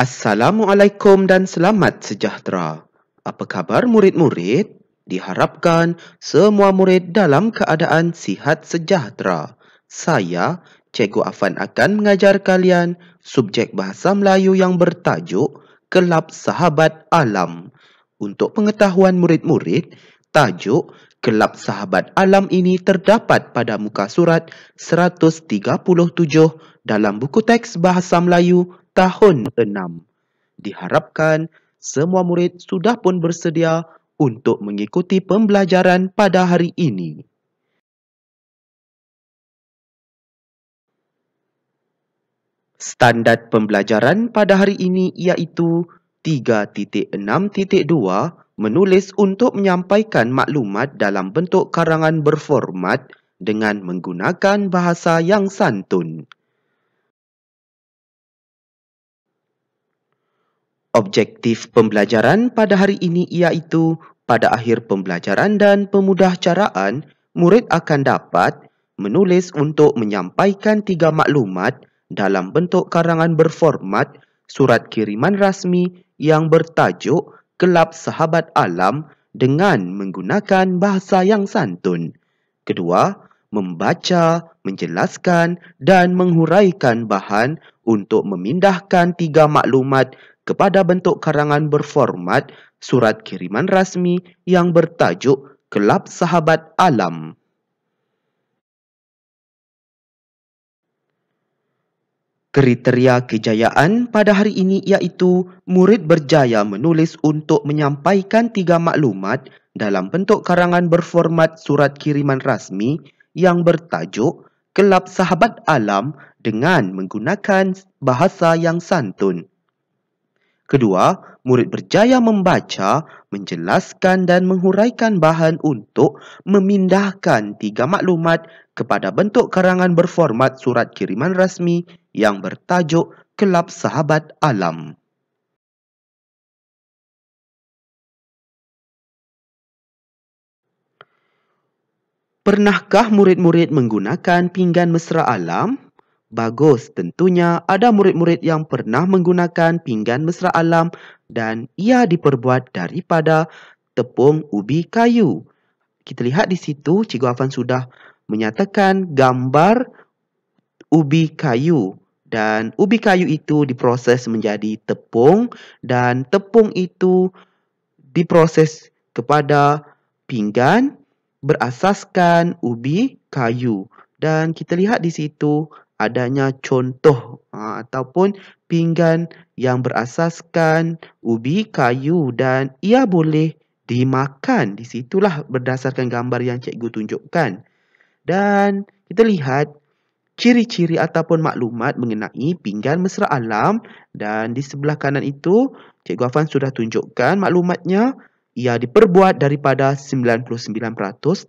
Assalamualaikum dan selamat sejahtera. Apa khabar murid-murid? Diharapkan semua murid dalam keadaan sihat sejahtera. Saya, Cikgu Afan akan mengajar kalian subjek bahasa Melayu yang bertajuk Kelab Sahabat Alam. Untuk pengetahuan murid-murid, tajuk Kelab Sahabat Alam ini terdapat pada muka surat 137 dalam buku teks Bahasa Melayu tahun 6. Diharapkan semua murid sudah pun bersedia untuk mengikuti pembelajaran pada hari ini. Standard pembelajaran pada hari ini iaitu 3.6.2 menulis untuk menyampaikan maklumat dalam bentuk karangan berformat dengan menggunakan bahasa yang santun. Objektif pembelajaran pada hari ini iaitu pada akhir pembelajaran dan pemudah caraan, murid akan dapat menulis untuk menyampaikan tiga maklumat dalam bentuk karangan berformat surat kiriman rasmi yang bertajuk Kelab Sahabat Alam dengan menggunakan bahasa yang santun. Kedua, membaca, menjelaskan dan menghuraikan bahan untuk memindahkan tiga maklumat kepada bentuk karangan berformat surat kiriman rasmi yang bertajuk Kelab Sahabat Alam. Kriteria kejayaan pada hari ini iaitu murid berjaya menulis untuk menyampaikan tiga maklumat dalam bentuk karangan berformat surat kiriman rasmi yang bertajuk Kelab Sahabat Alam dengan menggunakan bahasa yang santun. Kedua, murid berjaya membaca, menjelaskan dan menghuraikan bahan untuk memindahkan tiga maklumat kepada bentuk karangan berformat surat kiriman rasmi yang bertajuk Kelab Sahabat Alam. Pernahkah murid-murid menggunakan pinggan mesra alam? Bagus, tentunya ada murid-murid yang pernah menggunakan pinggan mesra alam dan ia diperbuat daripada tepung ubi kayu. Kita lihat di situ, Cikgu Afan sudah menyatakan gambar ubi kayu dan ubi kayu itu diproses menjadi tepung dan tepung itu diproses kepada pinggan berasaskan ubi kayu. Dan kita lihat di situ adanya contoh ha, ataupun pinggan yang berasaskan ubi kayu dan ia boleh dimakan. Di situlah berdasarkan gambar yang cikgu tunjukkan. Dan kita lihat ciri-ciri ataupun maklumat mengenai pinggan mesra alam dan di sebelah kanan itu Cikgu Afan sudah tunjukkan maklumatnya ia diperbuat daripada 99%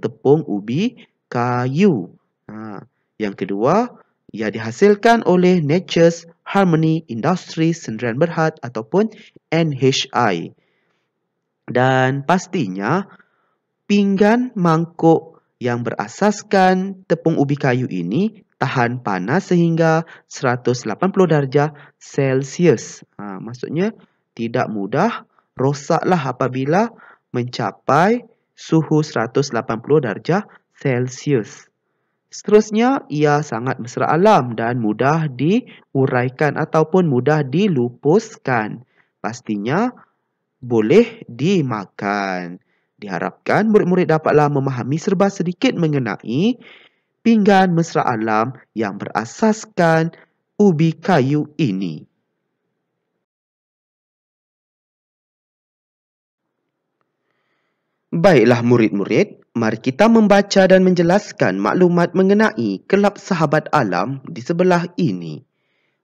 tepung ubi kayu. Ha. Yang kedua, ia dihasilkan oleh Nature's Harmony Industry Sendirian Berhad ataupun NHI. Dan pastinya pinggan mangkuk yang berasaskan tepung ubi kayu ini tahan panas sehingga 180 darjah Celsius. Ha, maksudnya tidak mudah rosaklah apabila mencapai suhu 180 darjah Celsius. Seterusnya, ia sangat mesra alam dan mudah diuraikan ataupun mudah dilupuskan. Pastinya boleh dimakan. Diharapkan murid-murid dapatlah memahami serba sedikit mengenai pinggan mesra alam yang berasaskan ubi kayu ini. Baiklah murid-murid, mari kita membaca dan menjelaskan maklumat mengenai kelab sahabat alam di sebelah ini.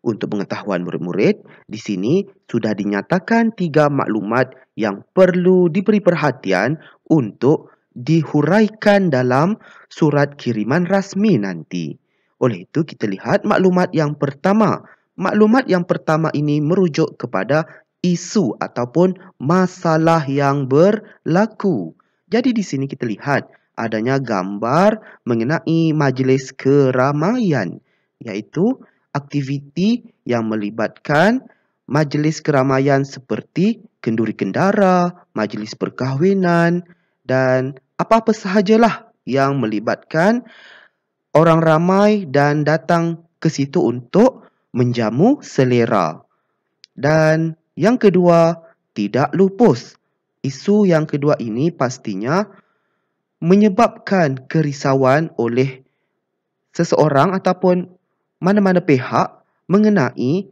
Untuk pengetahuan murid-murid, di sini sudah dinyatakan tiga maklumat yang perlu diberi perhatian untuk dihuraikan dalam surat kiriman rasmi nanti. Oleh itu, kita lihat maklumat yang pertama. Maklumat yang pertama ini merujuk kepada isu ataupun masalah yang berlaku. Jadi di sini kita lihat adanya gambar mengenai majlis keramaian iaitu aktiviti yang melibatkan majlis keramaian seperti kenduri kendara, majlis perkahwinan dan apa-apa sahajalah yang melibatkan orang ramai dan datang ke situ untuk menjamu selera. Dan yang kedua, tidak lupus. Isu yang kedua ini pastinya menyebabkan kerisauan oleh seseorang ataupun mana-mana pihak mengenai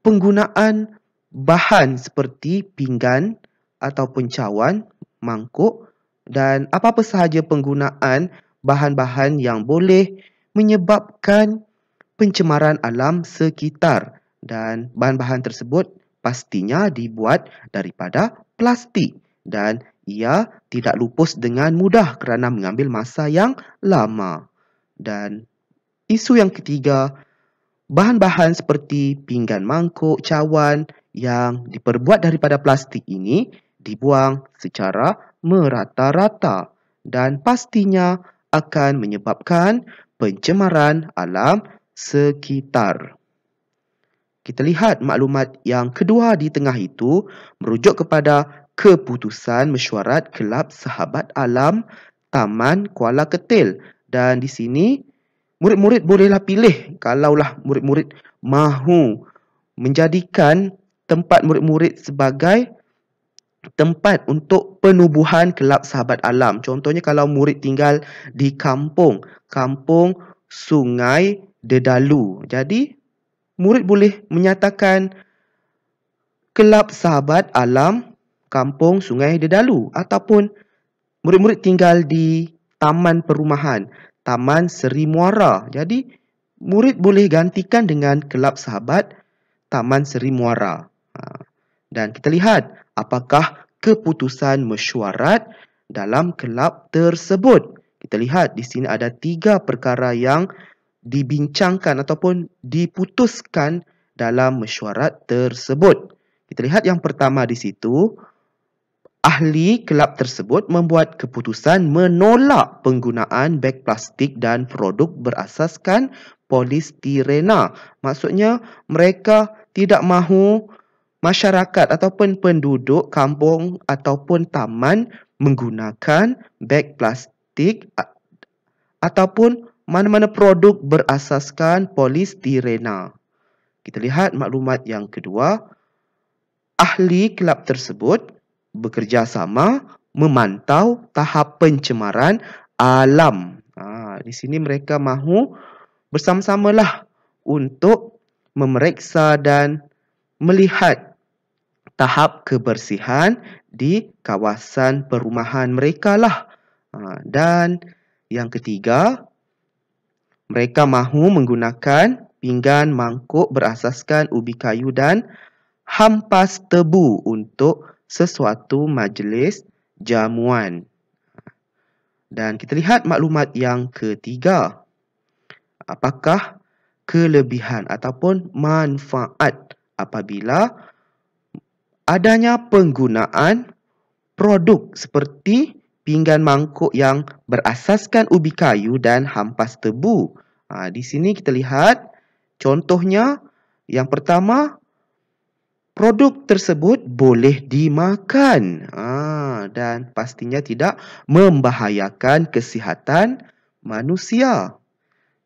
penggunaan bahan seperti pinggan ataupun cawan, mangkuk dan apa-apa sahaja penggunaan bahan-bahan yang boleh menyebabkan pencemaran alam sekitar. Dan bahan-bahan tersebut pastinya dibuat daripada plastik dan ia tidak lupus dengan mudah kerana mengambil masa yang lama. Dan isu yang ketiga, bahan-bahan seperti pinggan mangkuk, cawan yang diperbuat daripada plastik ini dibuang secara merata-rata dan pastinya akan menyebabkan pencemaran alam sekitar. Kita lihat maklumat yang kedua di tengah itu merujuk kepada keputusan mesyuarat Kelab Sahabat Alam Taman Kuala Ketil dan di sini murid-murid bolehlah pilih kalaulah murid-murid mahu menjadikan tempat murid-murid sebagai tempat untuk penubuhan kelab sahabat alam. Contohnya kalau murid tinggal di kampung, kampung Sungai Dedalu. Jadi murid boleh menyatakan kelab sahabat alam kampung Sungai Dedalu ataupun murid-murid tinggal di taman perumahan, Taman Seri Muara. Jadi murid boleh gantikan dengan kelab sahabat Taman Seri Muara. Ha. Dan kita lihat apakah keputusan mesyuarat dalam kelab tersebut. Kita lihat di sini ada tiga perkara yang dibincangkan ataupun diputuskan dalam mesyuarat tersebut. Kita lihat yang pertama di situ, ahli kelab tersebut membuat keputusan menolak penggunaan beg plastik dan produk berasaskan polistirena. Maksudnya mereka tidak mahu masyarakat ataupun penduduk kampung ataupun taman menggunakan beg plastik ataupun mana-mana produk berasaskan polistirena. Kita lihat maklumat yang kedua. Ahli kelab tersebut bekerjasama memantau tahap pencemaran alam. Ha, di sini mereka mahu bersama-samalah untuk memeriksa dan melihat tahap kebersihan di kawasan perumahan mereka lah. Ha, dan yang ketiga, mereka mahu menggunakan pinggan mangkuk berasaskan ubi kayu dan hampas tebu untuk sesuatu majlis jamuan. Dan kita lihat maklumat yang ketiga. Apakah kelebihan ataupun manfaat apabila adanya penggunaan produk seperti pinggan mangkuk yang berasaskan ubi kayu dan hampas tebu. Ha, di sini kita lihat contohnya yang pertama produk tersebut boleh dimakan ha, dan pastinya tidak membahayakan kesihatan manusia.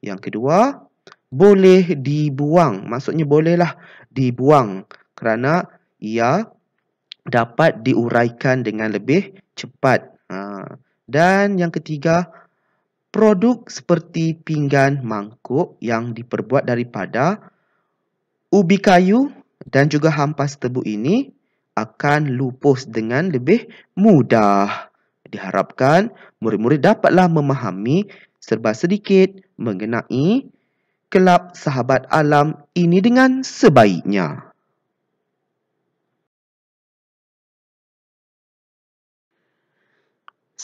Yang kedua, boleh dibuang. Maksudnya bolehlah dibuang kerana ia dapat diuraikan dengan lebih cepat Ha. Dan yang ketiga, produk seperti pinggan mangkuk yang diperbuat daripada ubi kayu dan juga hampas tebu ini akan lupus dengan lebih mudah. Diharapkan murid-murid dapatlah memahami serba sedikit mengenai kelab sahabat alam ini dengan sebaiknya.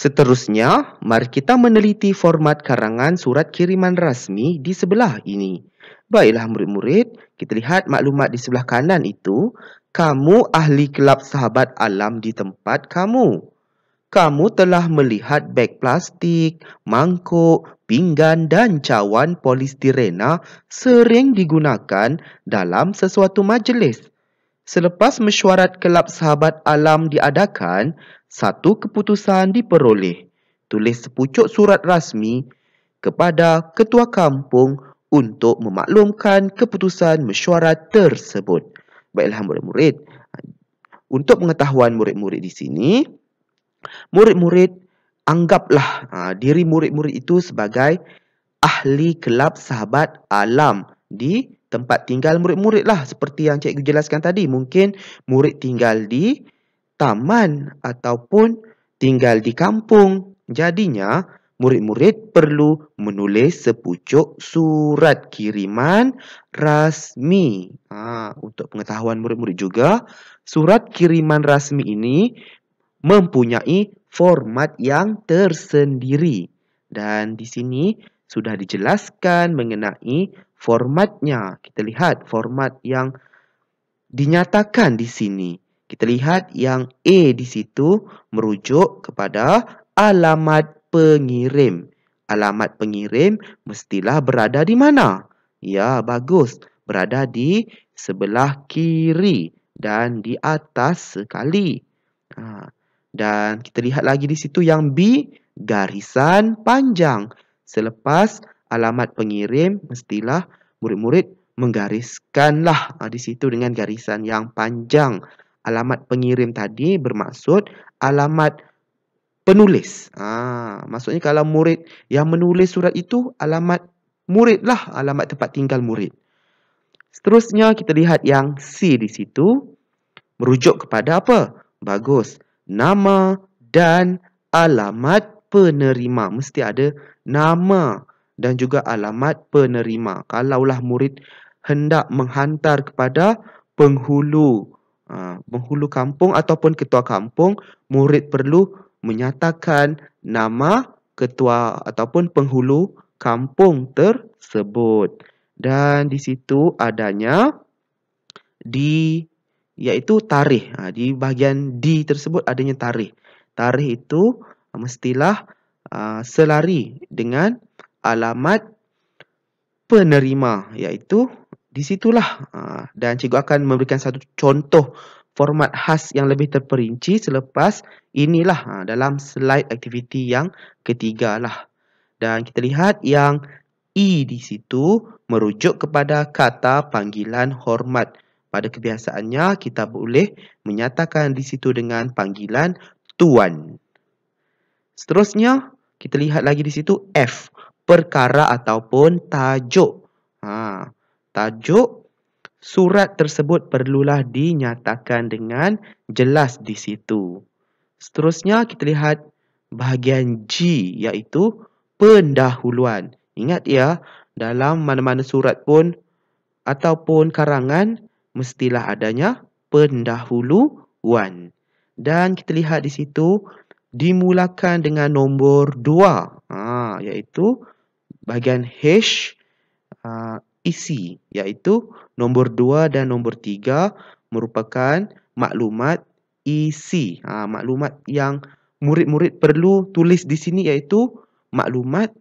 Seterusnya, mari kita meneliti format karangan surat kiriman rasmi di sebelah ini. Baiklah murid-murid, kita lihat maklumat di sebelah kanan itu. Kamu ahli kelab sahabat alam di tempat kamu. Kamu telah melihat beg plastik, mangkuk, pinggan dan cawan polistirena sering digunakan dalam sesuatu majlis. Selepas mesyuarat Kelab Sahabat Alam diadakan, satu keputusan diperoleh. Tulis sepucuk surat rasmi kepada ketua kampung untuk memaklumkan keputusan mesyuarat tersebut. Baiklah murid-murid, untuk pengetahuan murid-murid di sini, murid-murid anggaplah ha, diri murid-murid itu sebagai ahli kelab sahabat alam di tempat tinggal murid-murid lah seperti yang cikgu jelaskan tadi. Mungkin murid tinggal di taman ataupun tinggal di kampung. Jadinya, murid-murid perlu menulis sepucuk surat kiriman rasmi. Ha, untuk pengetahuan murid-murid juga, surat kiriman rasmi ini mempunyai format yang tersendiri. Dan di sini sudah dijelaskan mengenai formatnya. Kita lihat format yang dinyatakan di sini. Kita lihat yang A di situ merujuk kepada alamat pengirim. Alamat pengirim mestilah berada di mana? Ya, bagus. Berada di sebelah kiri dan di atas sekali. Ha. Dan kita lihat lagi di situ yang B, garisan panjang. Selepas alamat pengirim, mestilah murid-murid menggariskanlah ha, di situ dengan garisan yang panjang alamat pengirim tadi bermaksud alamat penulis. Ha, maksudnya kalau murid yang menulis surat itu alamat murid lah, alamat tempat tinggal murid. Seterusnya kita lihat yang C di situ merujuk kepada apa? Bagus. Nama dan alamat penerima. Mesti ada nama dan juga alamat penerima. Kalaulah murid hendak menghantar kepada penghulu Ha, penghulu kampung ataupun ketua kampung, murid perlu menyatakan nama ketua ataupun penghulu kampung tersebut. Dan di situ adanya di iaitu tarikh. Ha, di bahagian D tersebut adanya tarikh. Tarikh itu mestilah uh, selari dengan alamat penerima iaitu di situlah ha, dan cikgu akan memberikan satu contoh format khas yang lebih terperinci selepas inilah ha, dalam slide aktiviti yang ketiga lah. Dan kita lihat yang E di situ merujuk kepada kata panggilan hormat. Pada kebiasaannya kita boleh menyatakan di situ dengan panggilan tuan. Seterusnya kita lihat lagi di situ F perkara ataupun tajuk. Ha, tajuk surat tersebut perlulah dinyatakan dengan jelas di situ. Seterusnya kita lihat bahagian G iaitu pendahuluan. Ingat ya, dalam mana-mana surat pun ataupun karangan mestilah adanya pendahuluan. Dan kita lihat di situ dimulakan dengan nombor 2 ha, iaitu bahagian H ha, isi iaitu nombor 2 dan nombor 3 merupakan maklumat isi. Ha, maklumat yang murid-murid perlu tulis di sini iaitu maklumat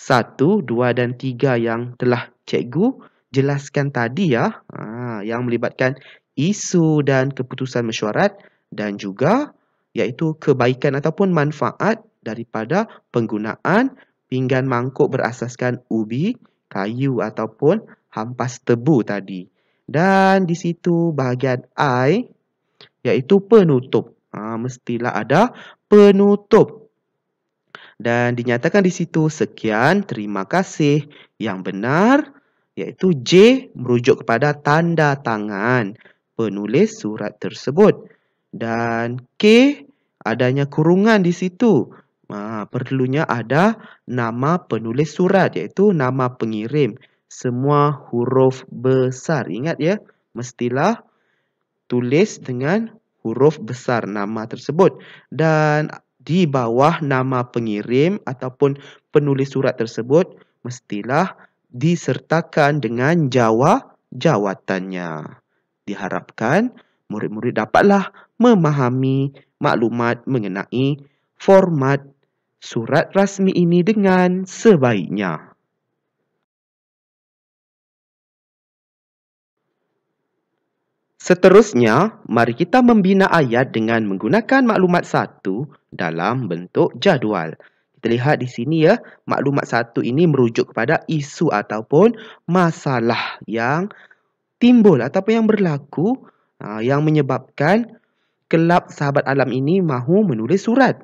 1, 2 dan 3 yang telah cikgu jelaskan tadi ya. Ha, yang melibatkan isu dan keputusan mesyuarat dan juga iaitu kebaikan ataupun manfaat daripada penggunaan pinggan mangkuk berasaskan ubi kayu ataupun hampas tebu tadi. Dan di situ bahagian I iaitu penutup. Ha, mestilah ada penutup. Dan dinyatakan di situ sekian terima kasih yang benar iaitu J merujuk kepada tanda tangan penulis surat tersebut. Dan K adanya kurungan di situ Ha, perlunya ada nama penulis surat iaitu nama pengirim. Semua huruf besar. Ingat ya, mestilah tulis dengan huruf besar nama tersebut. Dan di bawah nama pengirim ataupun penulis surat tersebut mestilah disertakan dengan jawab jawatannya. Diharapkan murid-murid dapatlah memahami maklumat mengenai format surat rasmi ini dengan sebaiknya. Seterusnya, mari kita membina ayat dengan menggunakan maklumat satu dalam bentuk jadual. Kita lihat di sini ya, maklumat satu ini merujuk kepada isu ataupun masalah yang timbul ataupun yang berlaku uh, yang menyebabkan kelab sahabat alam ini mahu menulis surat.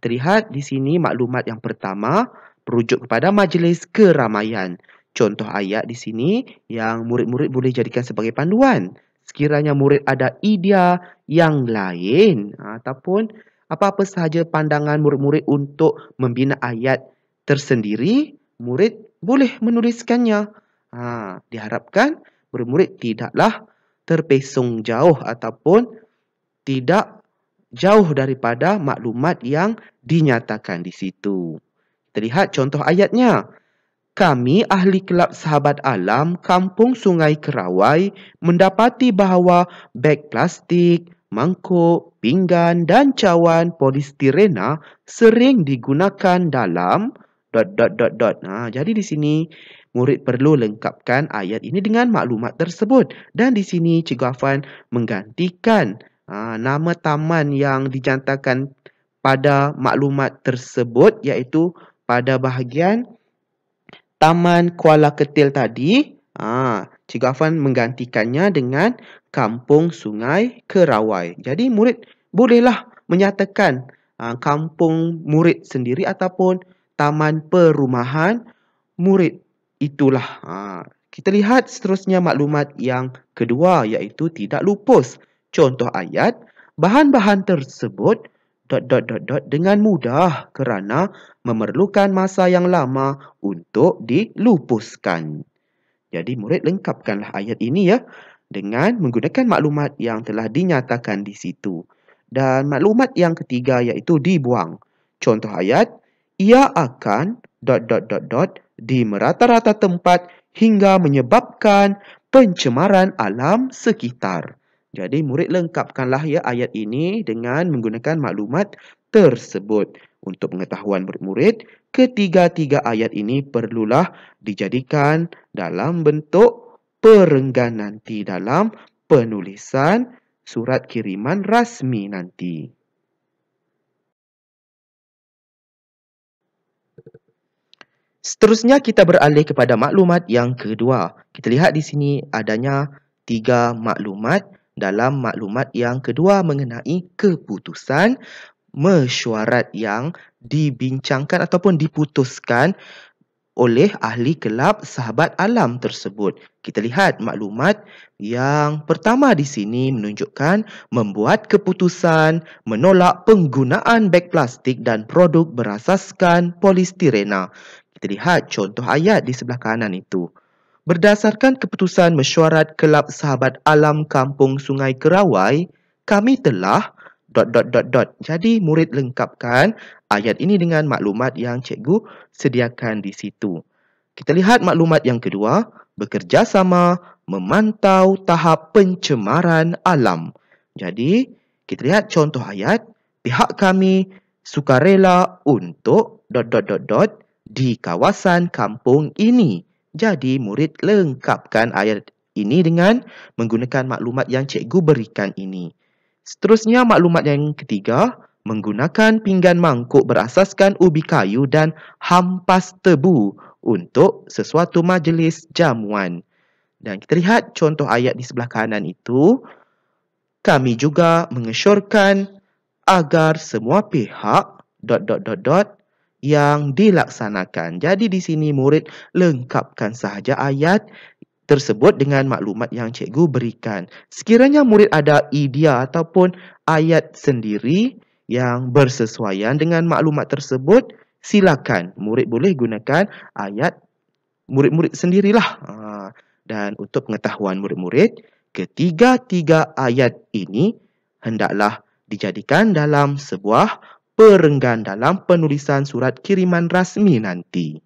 Uh, kita lihat di sini maklumat yang pertama merujuk kepada majlis keramaian. Contoh ayat di sini yang murid-murid boleh jadikan sebagai panduan. Sekiranya murid ada idea yang lain ataupun apa-apa sahaja pandangan murid-murid untuk membina ayat tersendiri, murid boleh menuliskannya. Ha, diharapkan murid-murid tidaklah terpesong jauh ataupun tidak jauh daripada maklumat yang dinyatakan di situ. Kita lihat contoh ayatnya. Kami ahli kelab sahabat alam Kampung Sungai Kerawai mendapati bahawa beg plastik, mangkuk, pinggan dan cawan polistirena sering digunakan dalam dot dot dot dot. Ha, jadi di sini murid perlu lengkapkan ayat ini dengan maklumat tersebut dan di sini Cikgu Afan menggantikan ha, nama taman yang dijantakan pada maklumat tersebut iaitu pada bahagian Taman Kuala Ketil tadi, ha, Cikgu Afan menggantikannya dengan Kampung Sungai Kerawai. Jadi murid bolehlah menyatakan uh, kampung murid sendiri ataupun taman perumahan murid itulah. Uh, kita lihat seterusnya maklumat yang kedua iaitu tidak lupus. Contoh ayat, bahan-bahan tersebut dot dot dot dot dengan mudah kerana memerlukan masa yang lama untuk dilupuskan. Jadi murid lengkapkanlah ayat ini ya dengan menggunakan maklumat yang telah dinyatakan di situ. Dan maklumat yang ketiga iaitu dibuang. Contoh ayat, ia akan dot dot dot dot di merata-rata tempat hingga menyebabkan pencemaran alam sekitar. Jadi murid lengkapkanlah ya ayat ini dengan menggunakan maklumat tersebut. Untuk pengetahuan murid-murid, ketiga-tiga ayat ini perlulah dijadikan dalam bentuk perenggan nanti dalam penulisan surat kiriman rasmi nanti. Seterusnya kita beralih kepada maklumat yang kedua. Kita lihat di sini adanya tiga maklumat dalam maklumat yang kedua mengenai keputusan mesyuarat yang dibincangkan ataupun diputuskan oleh ahli kelab sahabat alam tersebut. Kita lihat maklumat yang pertama di sini menunjukkan membuat keputusan menolak penggunaan beg plastik dan produk berasaskan polistirena. Kita lihat contoh ayat di sebelah kanan itu. Berdasarkan keputusan mesyuarat kelab sahabat alam kampung Sungai Kerawai, kami telah dot dot dot dot. Jadi murid lengkapkan ayat ini dengan maklumat yang cikgu sediakan di situ. Kita lihat maklumat yang kedua, bekerjasama memantau tahap pencemaran alam. Jadi, kita lihat contoh ayat, pihak kami sukarela untuk dot dot dot dot di kawasan kampung ini. Jadi, murid lengkapkan ayat ini dengan menggunakan maklumat yang cikgu berikan ini. Seterusnya maklumat yang ketiga, menggunakan pinggan mangkuk berasaskan ubi kayu dan hampas tebu untuk sesuatu majlis jamuan. Dan kita lihat contoh ayat di sebelah kanan itu, kami juga mengesyorkan agar semua pihak dot dot dot dot yang dilaksanakan. Jadi di sini murid lengkapkan sahaja ayat tersebut dengan maklumat yang cikgu berikan. Sekiranya murid ada idea ataupun ayat sendiri yang bersesuaian dengan maklumat tersebut, silakan murid boleh gunakan ayat murid-murid sendirilah. Ha, dan untuk pengetahuan murid-murid, ketiga-tiga ayat ini hendaklah dijadikan dalam sebuah perenggan dalam penulisan surat kiriman rasmi nanti.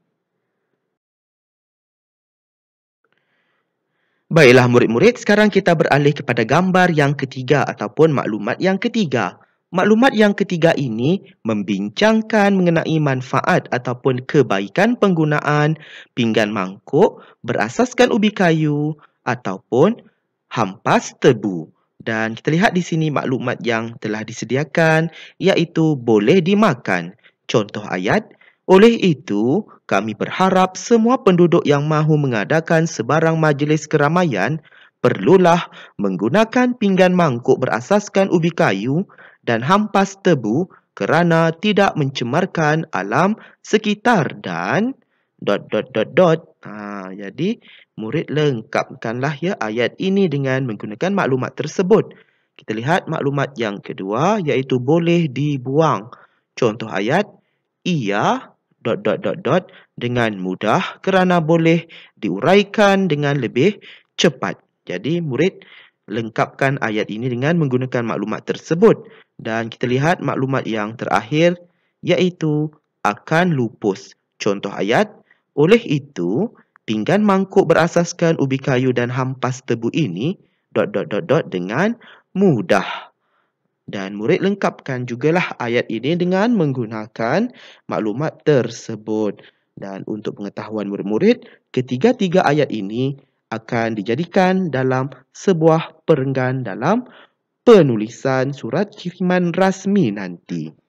Baiklah murid-murid, sekarang kita beralih kepada gambar yang ketiga ataupun maklumat yang ketiga. Maklumat yang ketiga ini membincangkan mengenai manfaat ataupun kebaikan penggunaan pinggan mangkuk berasaskan ubi kayu ataupun hampas tebu. Dan kita lihat di sini maklumat yang telah disediakan iaitu boleh dimakan. Contoh ayat, oleh itu kami berharap semua penduduk yang mahu mengadakan sebarang majlis keramaian perlulah menggunakan pinggan mangkuk berasaskan ubi kayu dan hampas tebu kerana tidak mencemarkan alam sekitar dan dot dot dot dot. Ha, jadi murid lengkapkanlah ya ayat ini dengan menggunakan maklumat tersebut. Kita lihat maklumat yang kedua iaitu boleh dibuang. Contoh ayat ia dot dot dot dot dengan mudah kerana boleh diuraikan dengan lebih cepat. Jadi murid lengkapkan ayat ini dengan menggunakan maklumat tersebut. Dan kita lihat maklumat yang terakhir iaitu akan lupus. Contoh ayat, oleh itu, pinggan mangkuk berasaskan ubi kayu dan hampas tebu ini dot dot dot dot dengan mudah. Dan murid lengkapkan jugalah ayat ini dengan menggunakan maklumat tersebut. Dan untuk pengetahuan murid-murid, ketiga-tiga ayat ini akan dijadikan dalam sebuah perenggan dalam penulisan surat kiriman rasmi nanti.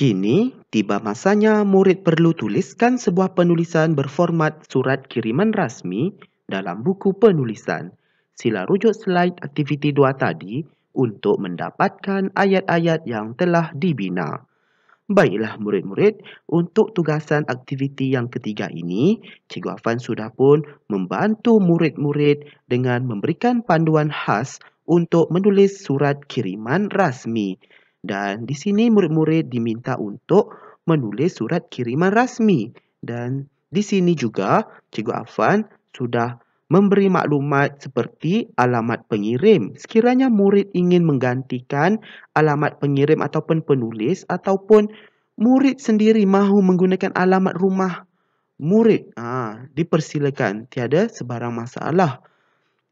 Kini, tiba masanya murid perlu tuliskan sebuah penulisan berformat surat kiriman rasmi dalam buku penulisan. Sila rujuk slide aktiviti 2 tadi untuk mendapatkan ayat-ayat yang telah dibina. Baiklah murid-murid, untuk tugasan aktiviti yang ketiga ini, Cikgu Afan sudah pun membantu murid-murid dengan memberikan panduan khas untuk menulis surat kiriman rasmi. Dan di sini murid-murid diminta untuk menulis surat kiriman rasmi. Dan di sini juga Cikgu Afan sudah memberi maklumat seperti alamat pengirim. Sekiranya murid ingin menggantikan alamat pengirim ataupun penulis ataupun murid sendiri mahu menggunakan alamat rumah murid, ha, dipersilakan. Tiada sebarang masalah.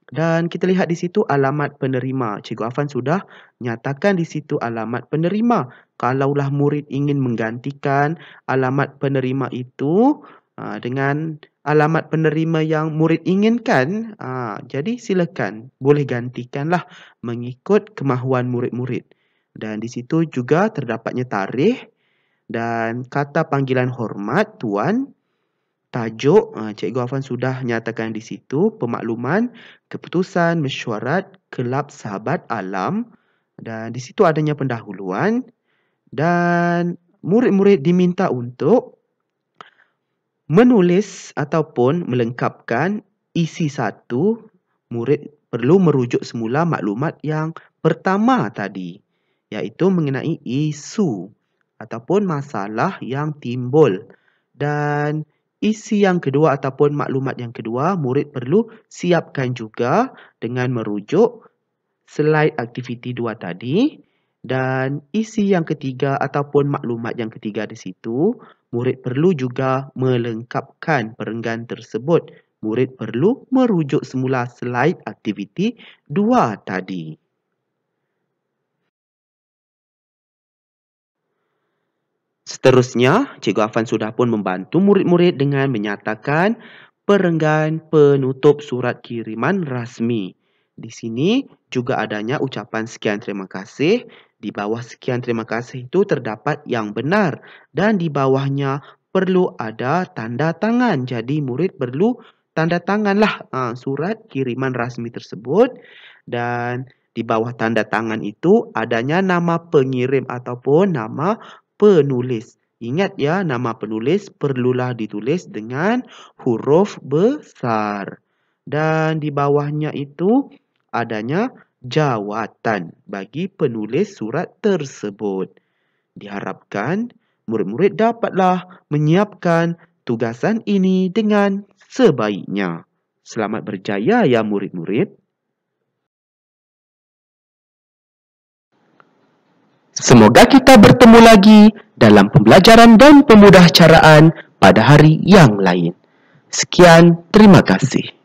Dan kita lihat di situ alamat penerima. Cikgu Afan sudah nyatakan di situ alamat penerima. Kalaulah murid ingin menggantikan alamat penerima itu ha, dengan alamat penerima yang murid inginkan, ha, jadi silakan boleh gantikanlah mengikut kemahuan murid-murid. Dan di situ juga terdapatnya tarikh dan kata panggilan hormat tuan tajuk uh, cikgu Afan sudah nyatakan di situ pemakluman keputusan mesyuarat kelab sahabat alam dan di situ adanya pendahuluan dan murid-murid diminta untuk menulis ataupun melengkapkan isi satu murid perlu merujuk semula maklumat yang pertama tadi iaitu mengenai isu ataupun masalah yang timbul dan isi yang kedua ataupun maklumat yang kedua murid perlu siapkan juga dengan merujuk slide aktiviti dua tadi dan isi yang ketiga ataupun maklumat yang ketiga di situ, murid perlu juga melengkapkan perenggan tersebut. Murid perlu merujuk semula slide aktiviti dua tadi. Seterusnya, Cikgu Afan sudah pun membantu murid-murid dengan menyatakan perenggan penutup surat kiriman rasmi. Di sini juga adanya ucapan sekian terima kasih di bawah sekian terima kasih itu terdapat yang benar dan di bawahnya perlu ada tanda tangan. Jadi murid perlu tanda tanganlah uh, surat kiriman rasmi tersebut dan di bawah tanda tangan itu adanya nama pengirim ataupun nama penulis. Ingat ya, nama penulis perlulah ditulis dengan huruf besar. Dan di bawahnya itu adanya jawatan bagi penulis surat tersebut. Diharapkan murid-murid dapatlah menyiapkan tugasan ini dengan sebaiknya. Selamat berjaya ya murid-murid. Semoga kita bertemu lagi dalam pembelajaran dan pemudah caraan pada hari yang lain. Sekian, terima kasih.